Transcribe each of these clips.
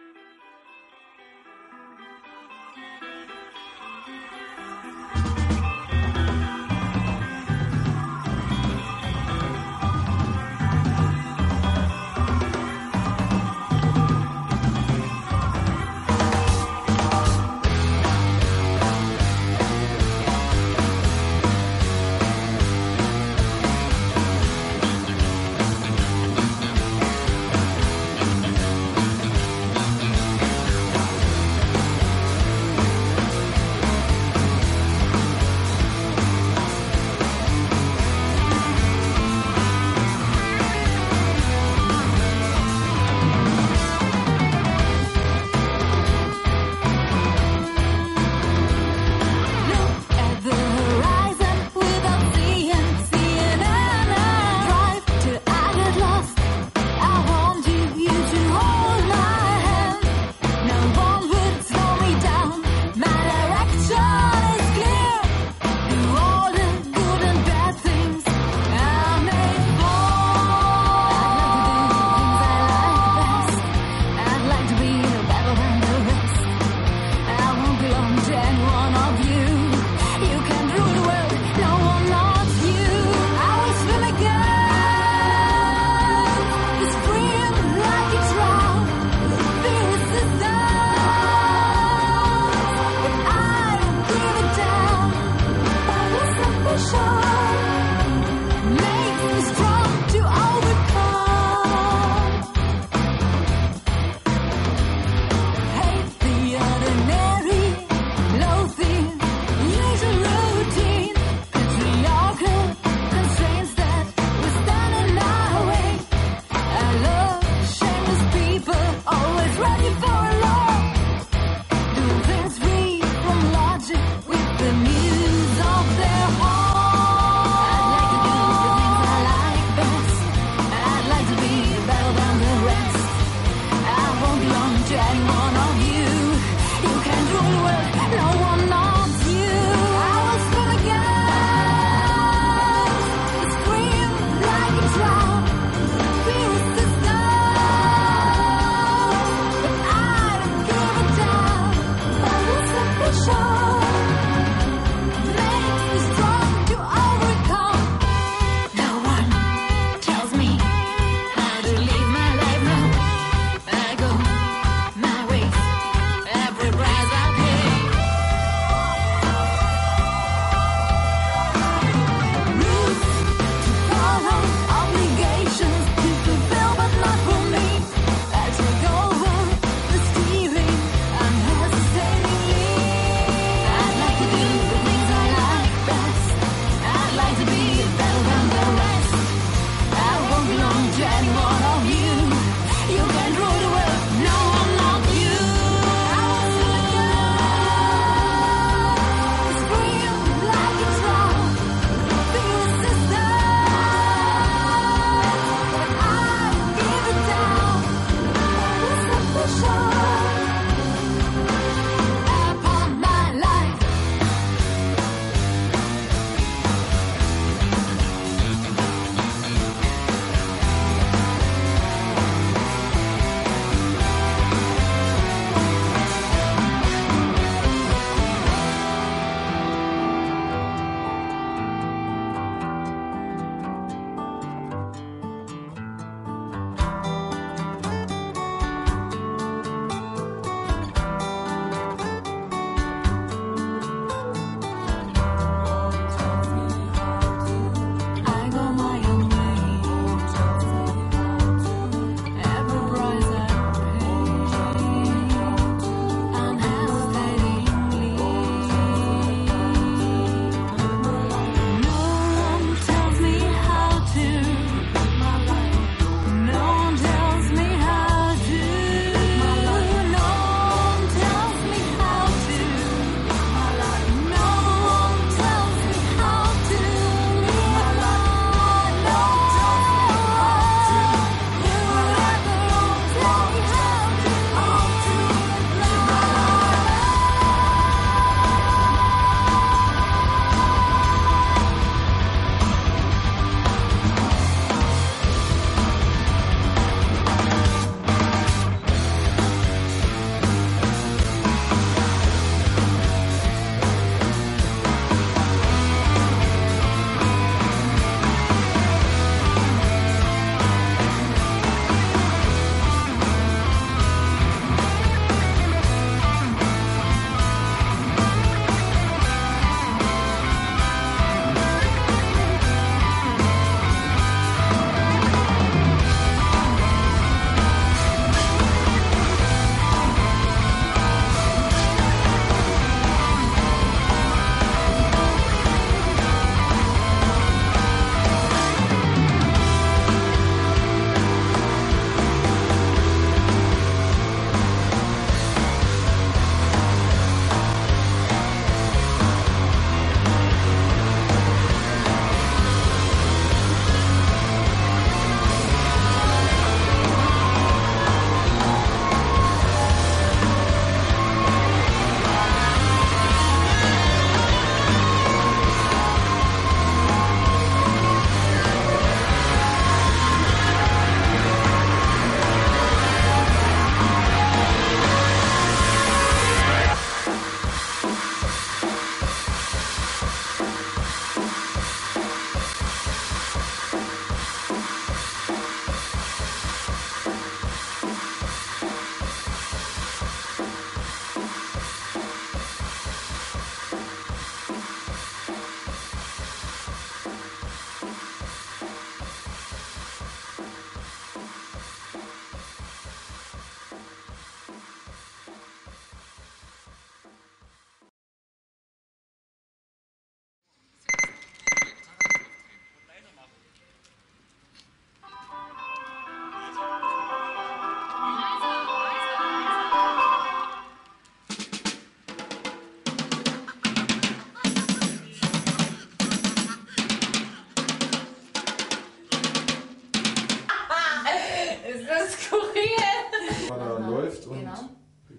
あ!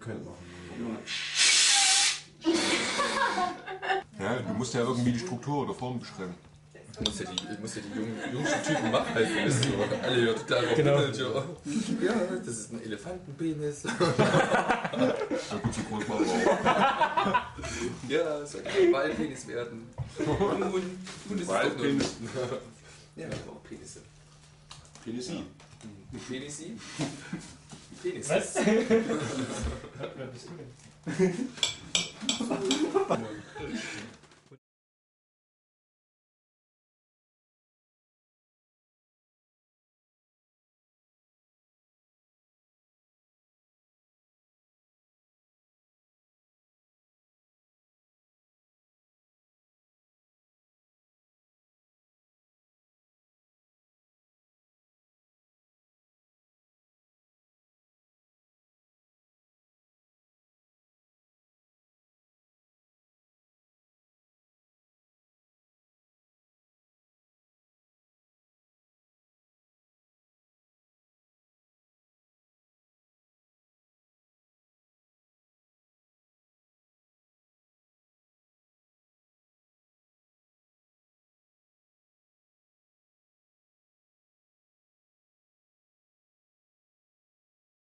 könnt machen. Ja, du musst ja irgendwie die Struktur oder Form beschreiben. Ich muss ja die, ich muss ja die jungen, jungen Typen wachhalten müssen. Alle ja total auf genau. Ja, das ist ein Elefantenpenis. so gut so groß war Ja, es soll kein Waldpenis werden. Und, und, es Waldpenis. Ist doch ja, aber auch Penisse. Penisi. Hm, Penisie? Penis. Was? Wer bist du denn?